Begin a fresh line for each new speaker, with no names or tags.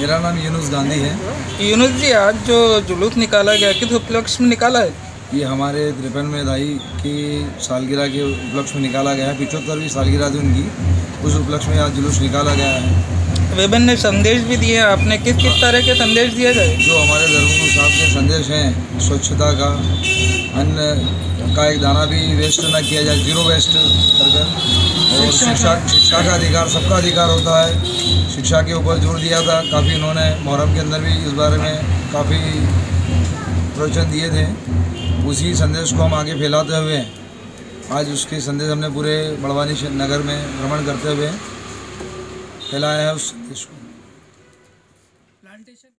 मेरा नाम यूनुस गांधी है।
यूनुस जी आज जो जुलूस निकाला गया किस उपलक्ष्य में निकाला है?
ये हमारे त्रिपन में दाई की सालगिरह के उपलक्ष्य में निकाला गया है। पिछहत्तरवीं सालगिरह थी उनकी। उस उपलक्ष्य में आज जुलूस निकाला गया है।
विभिन्न संदेश भी दिए आपने किस किस तरह के संदेश दिए गए?
जो हमारे धर्मगुरु साहब के संदेश हैं स्वच्छता का अन्न का एक दाना भी वेस्ट ना किया जाए ज़ीरो वेस्ट कर शिक्षा शिक्षा का अधिकार सबका अधिकार होता है। शिक्षा के ऊपर ज़ोर दिया था। काफ़ी उन्होंने मुहर्रम के अंदर भी इस बारे में काफ़ी प्रवचन दिए थे। उसी संदेश को हम आगे फैलाते हुए आज उसके संदेश हमने पूरे बड़वानी नगर में भ्रमण करते हुए फैलाया है उस संदेश को।